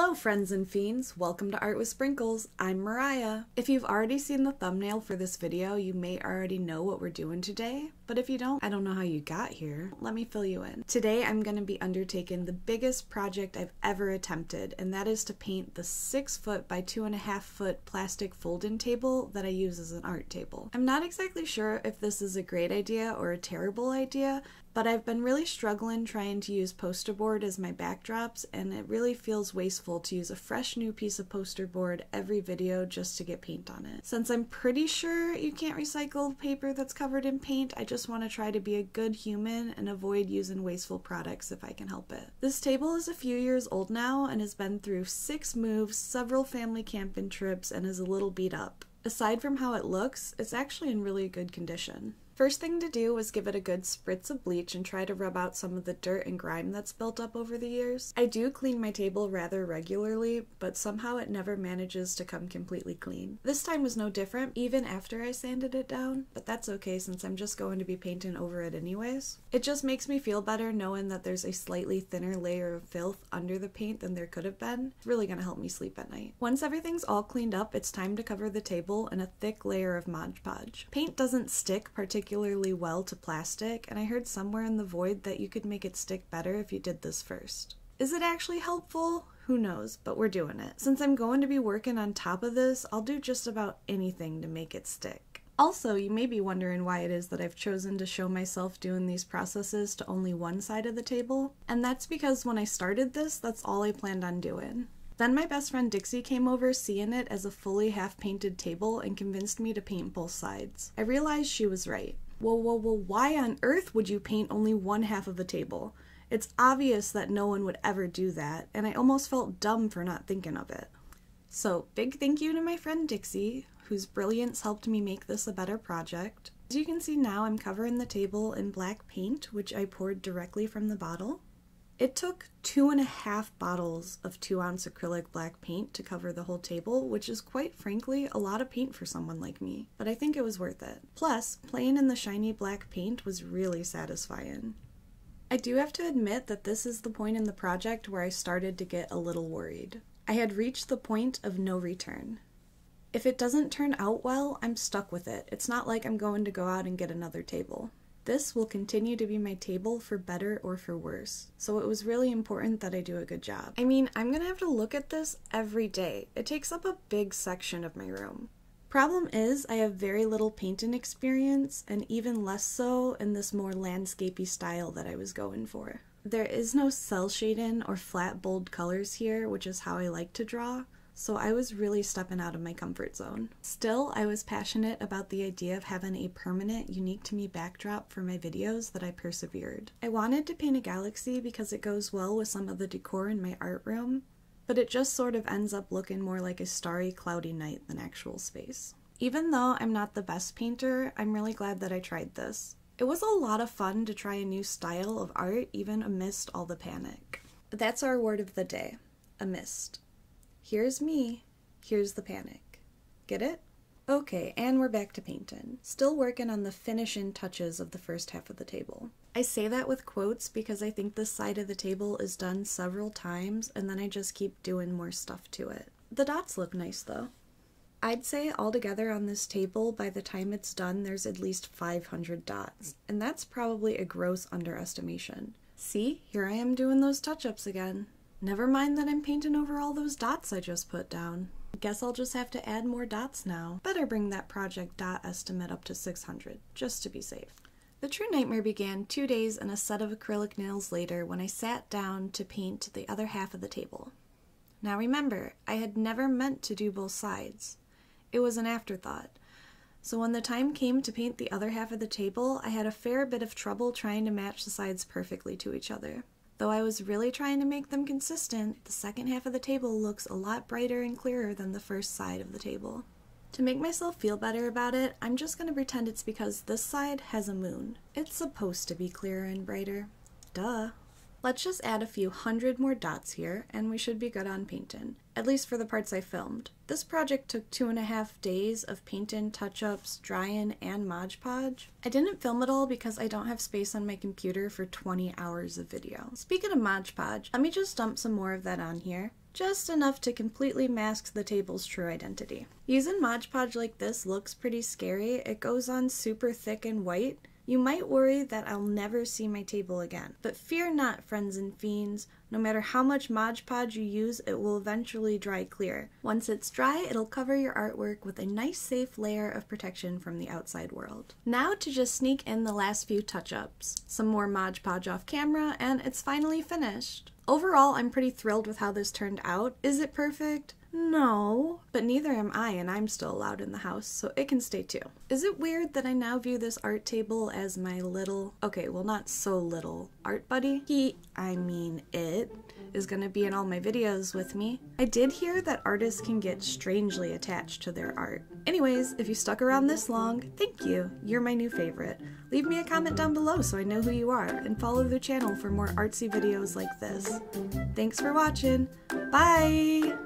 Hello, friends and fiends. Welcome to Art with Sprinkles. I'm Mariah. If you've already seen the thumbnail for this video, you may already know what we're doing today. But if you don't, I don't know how you got here. Let me fill you in. Today, I'm going to be undertaking the biggest project I've ever attempted, and that is to paint the six foot by two and a half foot plastic fold-in table that I use as an art table. I'm not exactly sure if this is a great idea or a terrible idea, but I've been really struggling trying to use poster board as my backdrops, and it really feels wasteful to use a fresh new piece of poster board every video just to get paint on it. Since I'm pretty sure you can't recycle paper that's covered in paint, I just want to try to be a good human and avoid using wasteful products if I can help it. This table is a few years old now and has been through six moves, several family camping trips, and is a little beat up. Aside from how it looks, it's actually in really good condition. First thing to do was give it a good spritz of bleach and try to rub out some of the dirt and grime that's built up over the years. I do clean my table rather regularly, but somehow it never manages to come completely clean. This time was no different, even after I sanded it down, but that's okay since I'm just going to be painting over it anyways. It just makes me feel better knowing that there's a slightly thinner layer of filth under the paint than there could have been. It's really gonna help me sleep at night. Once everything's all cleaned up, it's time to cover the table in a thick layer of Mod Podge. Paint doesn't stick particularly particularly well to plastic, and I heard somewhere in the void that you could make it stick better if you did this first. Is it actually helpful? Who knows, but we're doing it. Since I'm going to be working on top of this, I'll do just about anything to make it stick. Also, you may be wondering why it is that I've chosen to show myself doing these processes to only one side of the table, and that's because when I started this, that's all I planned on doing. Then my best friend Dixie came over seeing it as a fully half painted table and convinced me to paint both sides. I realized she was right. Whoa, whoa, whoa, why on earth would you paint only one half of a table? It's obvious that no one would ever do that, and I almost felt dumb for not thinking of it. So, big thank you to my friend Dixie, whose brilliance helped me make this a better project. As you can see now, I'm covering the table in black paint, which I poured directly from the bottle. It took two and a half bottles of two ounce acrylic black paint to cover the whole table, which is quite frankly a lot of paint for someone like me, but I think it was worth it. Plus, playing in the shiny black paint was really satisfying. I do have to admit that this is the point in the project where I started to get a little worried. I had reached the point of no return. If it doesn't turn out well, I'm stuck with it. It's not like I'm going to go out and get another table. This will continue to be my table for better or for worse, so it was really important that I do a good job. I mean, I'm gonna have to look at this every day. It takes up a big section of my room. Problem is, I have very little painting experience, and even less so in this more landscapey style that I was going for. There is no cel shading or flat bold colors here, which is how I like to draw, so I was really stepping out of my comfort zone. Still, I was passionate about the idea of having a permanent, unique to me backdrop for my videos that I persevered. I wanted to paint a galaxy because it goes well with some of the decor in my art room, but it just sort of ends up looking more like a starry, cloudy night than actual space. Even though I'm not the best painter, I'm really glad that I tried this. It was a lot of fun to try a new style of art even amidst all the panic. That's our word of the day, amidst. Here's me, here's the panic. Get it? Okay, and we're back to painting. Still working on the finishing touches of the first half of the table. I say that with quotes because I think this side of the table is done several times and then I just keep doing more stuff to it. The dots look nice though. I'd say altogether on this table, by the time it's done, there's at least 500 dots, and that's probably a gross underestimation. See, here I am doing those touch-ups again. Never mind that I'm painting over all those dots I just put down. Guess I'll just have to add more dots now. Better bring that project dot estimate up to 600, just to be safe. The true nightmare began two days and a set of acrylic nails later when I sat down to paint the other half of the table. Now remember, I had never meant to do both sides. It was an afterthought. So when the time came to paint the other half of the table, I had a fair bit of trouble trying to match the sides perfectly to each other. Though I was really trying to make them consistent, the second half of the table looks a lot brighter and clearer than the first side of the table. To make myself feel better about it, I'm just going to pretend it's because this side has a moon. It's supposed to be clearer and brighter. Duh. Let's just add a few hundred more dots here, and we should be good on painting, at least for the parts I filmed. This project took two and a half days of painting, touch-ups, drying, and Mod Podge. I didn't film it all because I don't have space on my computer for 20 hours of video. Speaking of Mod Podge, let me just dump some more of that on here. just enough to completely mask the table's true identity. Using Mod Podge like this looks pretty scary. It goes on super thick and white. You might worry that I'll never see my table again. But fear not, friends and fiends. No matter how much Mod Podge you use, it will eventually dry clear. Once it's dry, it'll cover your artwork with a nice safe layer of protection from the outside world. Now to just sneak in the last few touch-ups. Some more Mod Podge off camera, and it's finally finished. Overall, I'm pretty thrilled with how this turned out. Is it perfect? No, but neither am I, and I'm still allowed in the house, so it can stay too. Is it weird that I now view this art table as my little, okay, well, not so little, art buddy? He, I mean, it, is gonna be in all my videos with me. I did hear that artists can get strangely attached to their art. Anyways, if you stuck around this long, thank you. You're my new favorite. Leave me a comment down below so I know who you are, and follow the channel for more artsy videos like this. Thanks for watching. Bye!